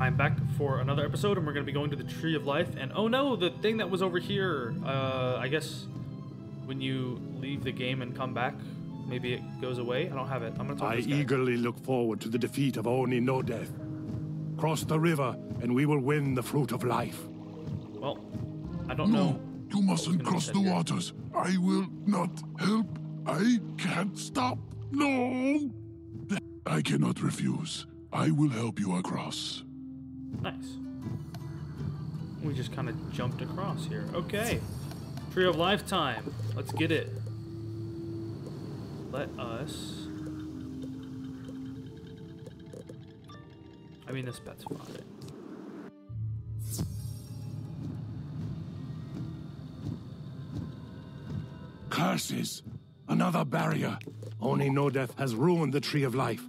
I'm back for another episode, and we're going to be going to the Tree of Life. And oh no, the thing that was over here. Uh, I guess when you leave the game and come back, maybe it goes away. I don't have it. I'm going to talk I to this guy. eagerly look forward to the defeat of Oni No Death. Cross the river, and we will win the fruit of life. Well, I don't know. No, you mustn't cross the here. waters. I will not help. I can't stop. No! I cannot refuse. I will help you across. Nice. We just kind of jumped across here. Okay. Tree of Lifetime. Let's get it. Let us. I mean, this bet's fine. Curses! Another barrier. Oni No Death has ruined the Tree of Life.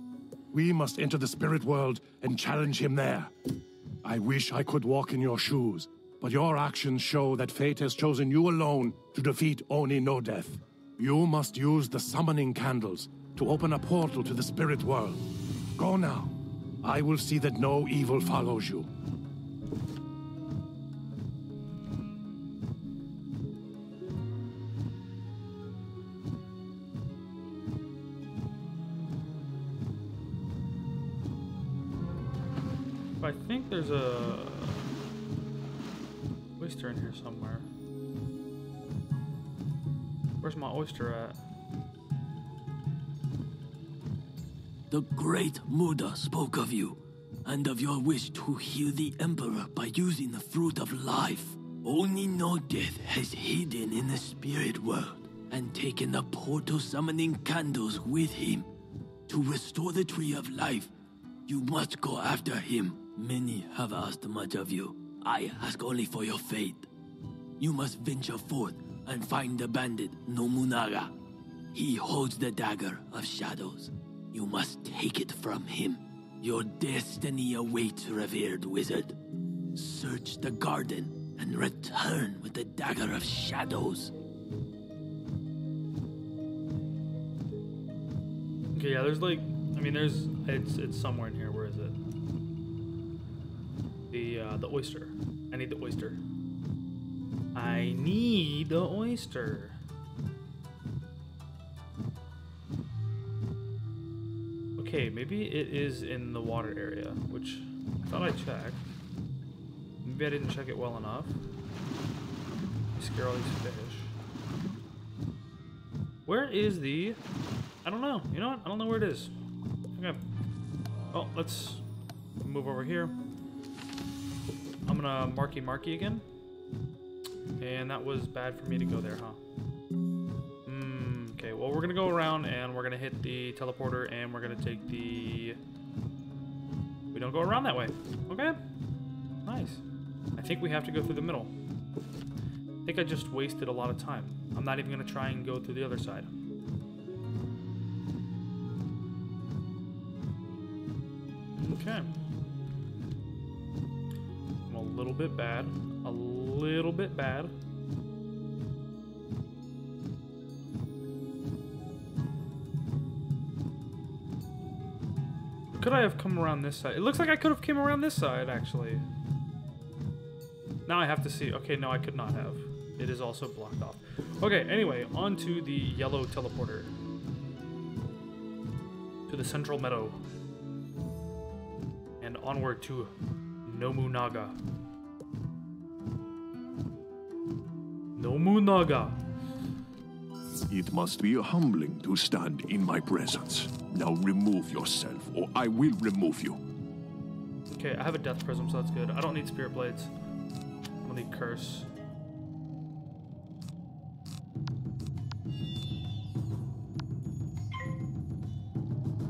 We must enter the spirit world and challenge him there. I wish I could walk in your shoes, but your actions show that fate has chosen you alone to defeat Oni No Death. You must use the summoning candles to open a portal to the spirit world. Go now. I will see that no evil follows you. Think there's a oyster in here somewhere. Where's my oyster at? The great Muda spoke of you, and of your wish to heal the Emperor by using the fruit of life. Oni no Death has hidden in the spirit world and taken the portal summoning candles with him. To restore the tree of life, you must go after him. Many have asked much of you. I ask only for your faith. You must venture forth and find the bandit Nobunaga. He holds the dagger of shadows. You must take it from him. Your destiny awaits, revered wizard. Search the garden and return with the dagger of shadows. Okay, yeah, there's like, I mean, there's, it's, it's somewhere in here. Uh, the oyster. I need the oyster. I need the oyster. Okay, maybe it is in the water area, which I thought I checked. Maybe I didn't check it well enough. Scare all these fish. Where is the I don't know. You know what? I don't know where it is. Okay. Well, let's move over here. I'm gonna marky marky again. And that was bad for me to go there, huh? Hmm. Okay. Well, we're gonna go around and we're gonna hit the teleporter and we're gonna take the. We don't go around that way. Okay. Nice. I think we have to go through the middle. I think I just wasted a lot of time. I'm not even gonna try and go through the other side. Okay. Little bit bad. A little bit bad. Could I have come around this side? It looks like I could have came around this side, actually. Now I have to see. Okay, no, I could not have. It is also blocked off. Okay, anyway, on to the yellow teleporter. To the central meadow. And onward to Nobunaga. Nobunaga. It must be humbling to stand in my presence. Now remove yourself, or I will remove you. Okay, I have a death prism, so that's good. I don't need spirit blades. I don't need curse.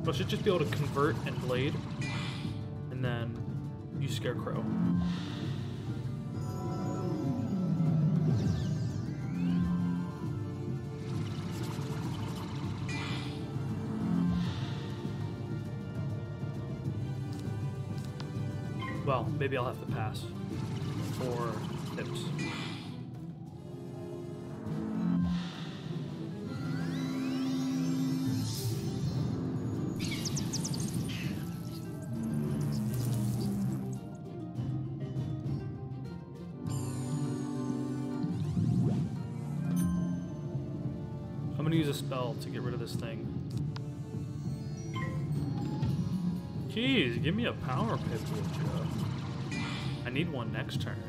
I should just be able to convert and blade, and then use scarecrow. Maybe I'll have to pass. Four tips. I'm gonna use a spell to get rid of this thing. Jeez, give me a power pip, Joe. I need one next turn.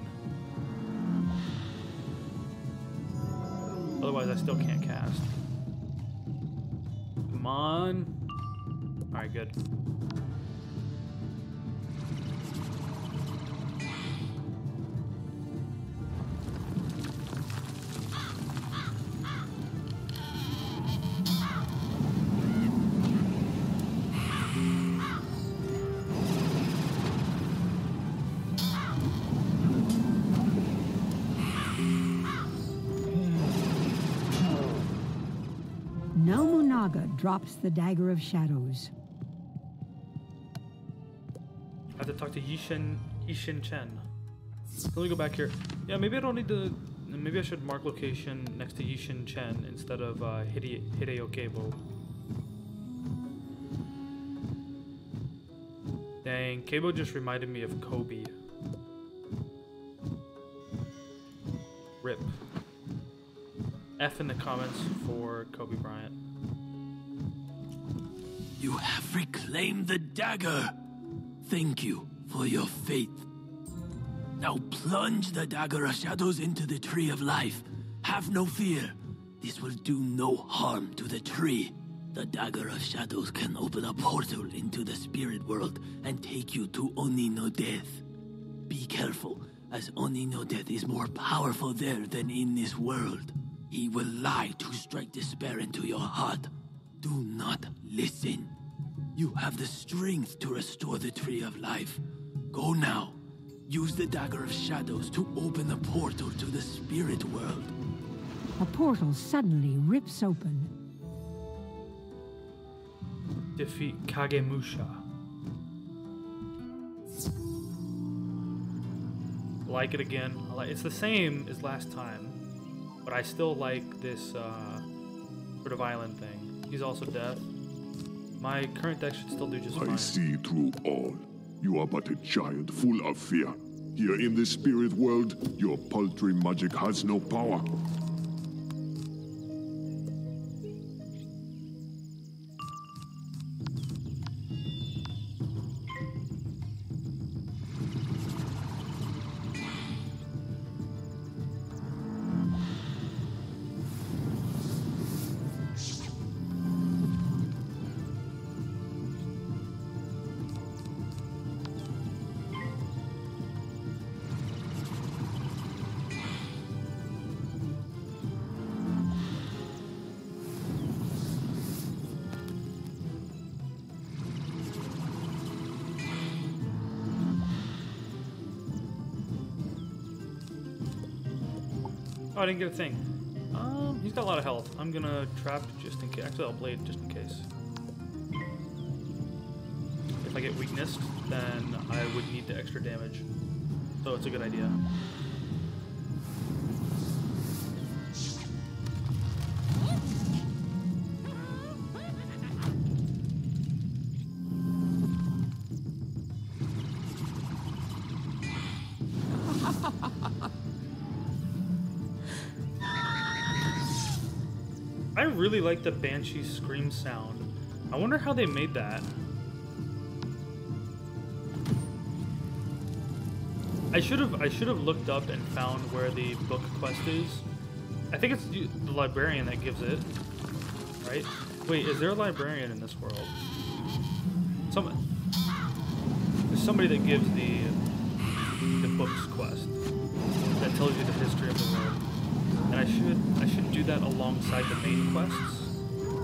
Otherwise, I still can't cast. Come on. Alright, good. Nobunaga drops the Dagger of Shadows. I have to talk to Yishin Yishin Chen. Let me go back here. Yeah, maybe I don't need to. Maybe I should mark location next to Yishin Chen instead of uh, Hide, Hideo Kabo. Dang, Kabo just reminded me of Kobe. Rip. F in the comments for Kobe Bryant. You have reclaimed the dagger. Thank you for your faith. Now plunge the dagger of shadows into the tree of life. Have no fear. This will do no harm to the tree. The dagger of shadows can open a portal into the spirit world and take you to Oni no Death. Be careful, as Oni no Death is more powerful there than in this world. He will lie to strike despair into your heart. Do not listen. You have the strength to restore the Tree of Life. Go now. Use the Dagger of Shadows to open the portal to the spirit world. A portal suddenly rips open. Defeat Kagemusha. Like it again. I like- It's the same as last time, but I still like this uh, sort of island thing. He's also deaf. My current deck should still do just fine. I see through all. You are but a child full of fear. Here in the spirit world, your paltry magic has no power. Oh, I didn't get a thing. Um, he's got a lot of health. I'm gonna trap just in case. Actually, I'll blade just in case. If I get weaknessed, then I would need the extra damage. So it's a good idea. Like the Banshee scream sound. I wonder how they made that. I should have I should have looked up and found where the book quest is. I think it's the librarian that gives it, right? Wait, is there a librarian in this world? Some there's somebody that gives the the book's quest that tells you the history of the world. And I should I should do that alongside the main quests,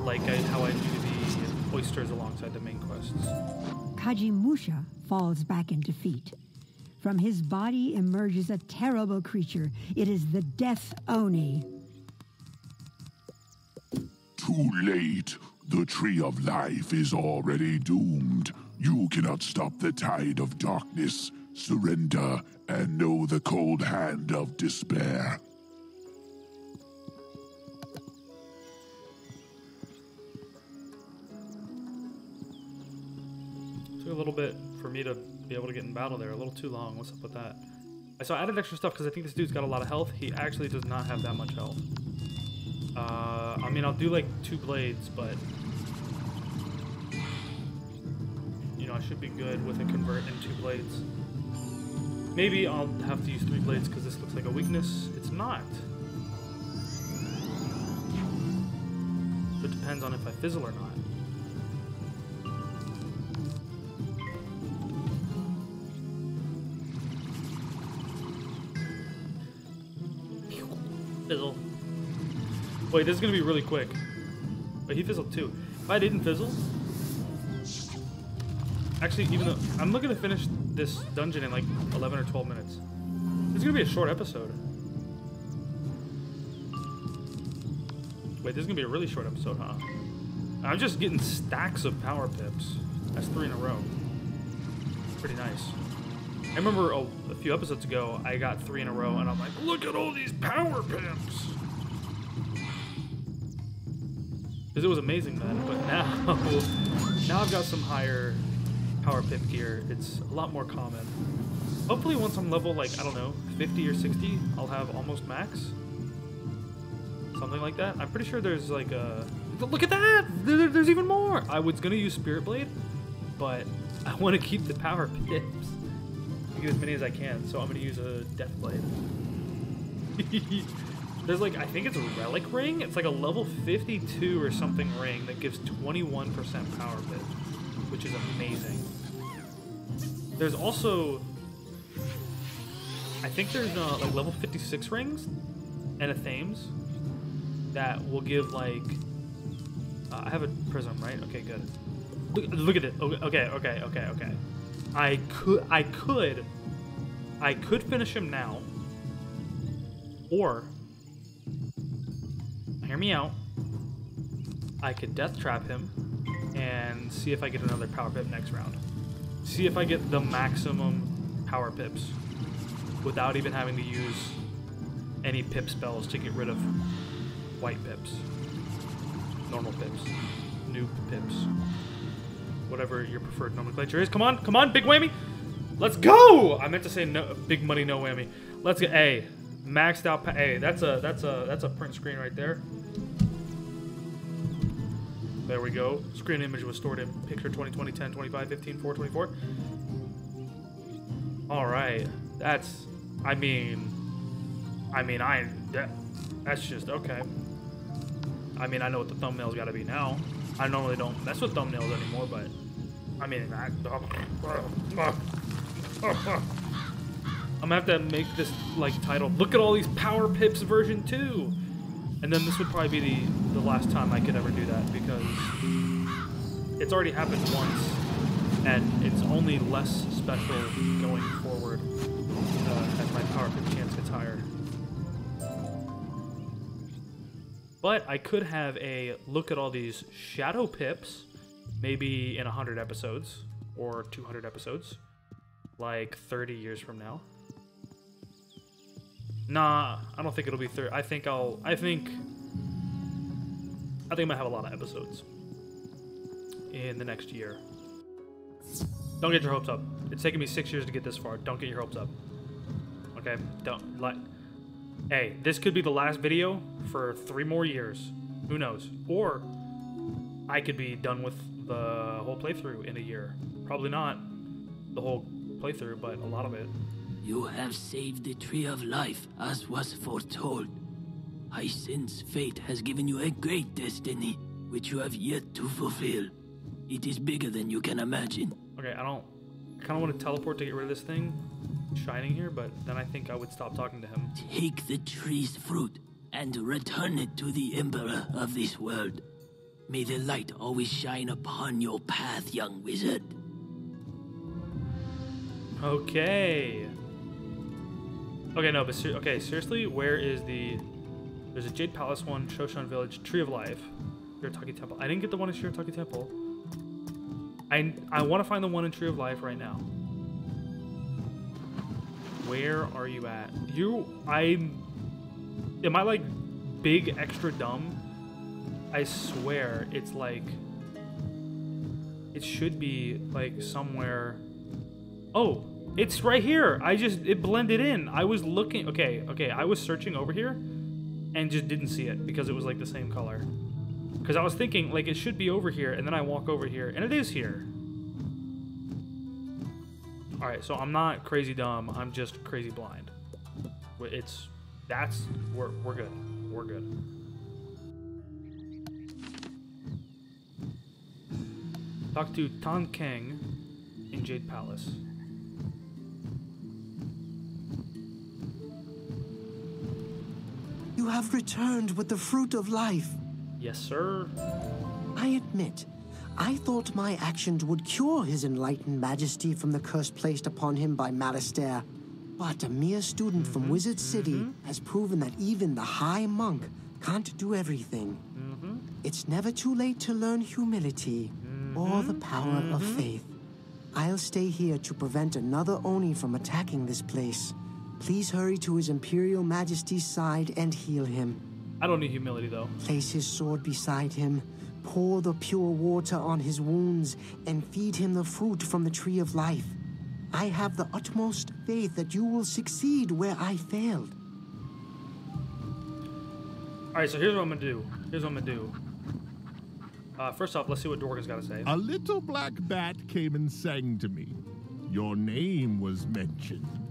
like I, how I do the oysters alongside the main quests. Kagemusha falls back in defeat. From his body emerges a terrible creature. It is the Death Oni. Too late. The tree of life is already doomed. You cannot stop the tide of darkness. Surrender and know the cold hand of despair. A little bit for me to be able to get in battle there. A little too long. What's up with that? I so I added extra stuff because I think this dude's got a lot of health. He actually does not have that much health. Uh, I mean, I'll do like two blades, but you know, I should be good with a convert and two blades. Maybe I'll have to use three blades because this looks like a weakness. It's not. It depends on if I fizzle or not. Wait, this is gonna be really quick. But he fizzled too. If I didn't fizzle, actually, even though I'm looking to finish this dungeon in like 11 or 12 minutes, it's gonna be a short episode. Wait, this is gonna be a really short episode, huh? I'm just getting stacks of power pips. That's three in a row. Pretty nice. I remember a, a few episodes ago, I got three in a row, and I'm like, look at all these power pips! Because it was amazing then, but now, now I've got some higher power pip gear. It's a lot more common. Hopefully once I'm level, like, I don't know, 50 or 60, I'll have almost max. Something like that. I'm pretty sure there's like a... Look at that! There, there's even more! I was gonna use Spirit Blade, but I want to keep the power pips. Get as many as I can, so I'm gonna use a Death Blade. There's like, I think it's a relic ring. It's like a level 52 or something ring that gives 21% power pip, which is amazing. There's also, I think there's uh, like level 56 rings and athames that will give like, uh, I have a prism, right? Okay, good. Look, look at it. Okay, okay, okay, okay. I could, I could, I could finish him now, or hear me out. I could death trap him and see if I get another power pip next round. See if I get the maximum power pips without even having to use any pip spells to get rid of white pips, normal pips, noob pips, whatever your preferred nomenclature is. Come on, come on, big whammy. Let's go! I meant to say no, big money, no whammy. Let's get a maxed out. Hey, that's a that's a that's a print screen right there. There we go. Screen image was stored in picture 2020 10 25 15 4 24. All right, that's. I mean, I mean, I that, that's just okay. I mean, I know what the thumbnail's got to be now. I normally don't mess with thumbnails anymore, but I mean, I, I'm gonna have to make this like title. Look at all these Power Pips version 2! And then this would probably be the, the last time I could ever do that because it's already happened once and it's only less special going forward uh, as my Power Pip chance gets higher. But I could have a look at all these Shadow Pips maybe in 100 episodes or 200 episodes, like 30 years from now. Nah, I don't think it'll be 30. I think I'll. I think. I think I might have a lot of episodes in the next year. Don't get your hopes up. It's taken me six years to get this far. Don't get your hopes up. Okay? Don't. Like. Hey, this could be the last video for three more years. Who knows? Or I could be done with the whole playthrough in a year. Probably not the whole playthrough, but a lot of it. You have saved the Tree of Life, as was foretold. I sense fate has given you a great destiny, which you have yet to fulfill. It is bigger than you can imagine. Okay, I don't. I kind of want to teleport to get rid of this thing shining here, but then I think I would stop talking to him. Take the tree's fruit and return it to the Emperor of this world. May the light always shine upon your path, young wizard. Okay. Okay, no, but ser- okay, seriously, where is the? There's a Jade Palace one, Shoshun Village, Tree of Life, Shirataki Temple. I didn't get the one in Shirataki Temple. I I want to find the one in Tree of Life right now. Where are you at? You, I, am I like big extra dumb? I swear it's like, it should be like somewhere. Oh, it's right here. I just, it blended in. I was looking, okay, okay, I was searching over here and just didn't see it because it was like the same color. Because I was thinking like it should be over here, and then I walk over here, and it is here. All right, so I'm not crazy dumb. I'm just crazy blind. It's that's we're we're good. We're good. Talk to Tan Kang in Jade Palace. You have returned with the fruit of life. Yes, sir. I admit, I thought my actions would cure his enlightened majesty from the curse placed upon him by Malistaire. But a mere student from mm-hmm. Wizard mm-hmm. City has proven that even the High Monk can't do everything. Mm-hmm. It's never too late to learn humility or the power of faith. I'll stay here to prevent another Oni from attacking this place. Please hurry to his Imperial Majesty's side and heal him. I don't need humility though. Place his sword beside him, pour the pure water on his wounds, and feed him the fruit from the tree of life. I have the utmost faith that you will succeed where I failed. All right, so here's what I'm gonna do. Here's what I'm gonna do. Uh, first off, let's see what Dorgan's got to say. A little black bat came and sang to me. Your name was mentioned.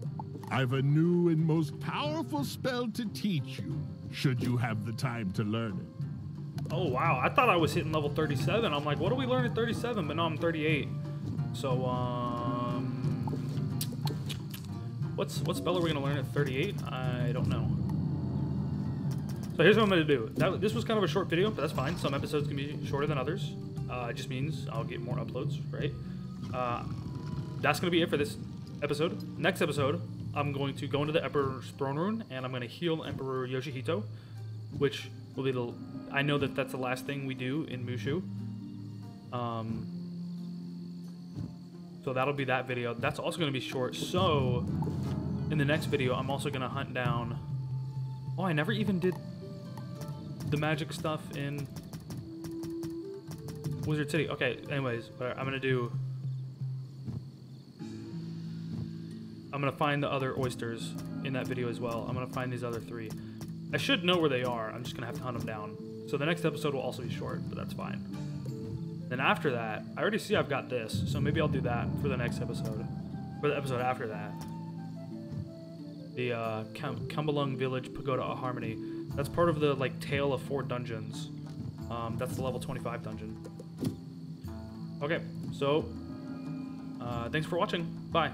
I've a new and most powerful spell to teach you, should you have the time to learn it. Oh wow, I thought I was hitting level 37. I'm like, what do we learn at 37? But now I'm 38. So um, what's what spell are we gonna learn at 38? I don't know. So here's what I'm gonna do. That, this was kind of a short video, but that's fine. Some episodes can be shorter than others. Uh, it just means I'll get more uploads, right? Uh, that's gonna be it for this episode. Next episode, I'm going to go into the Emperor's throne room and I'm gonna heal Emperor Yoshihito, which will be the. I know that that's the last thing we do in Mooshu. Um. So that'll be that video. That's also gonna be short. So in the next video, I'm also gonna hunt down. Oh, I never even did the magic stuff in Wizard City. Okay, anyways, I'm gonna do. I'm gonna find the other oysters in that video as well. I'm gonna find these other three. I should know where they are. I'm just gonna have to hunt them down. So the next episode will also be short, but that's fine. Then after that, I already see I've got this, so maybe I'll do that for the next episode. For the episode after that. The uh, Kambalung Village Pagoda Harmony. That's part of the like tale of four dungeons. Um, that's the level 25 dungeon. Okay, so uh, thanks for watching. Bye.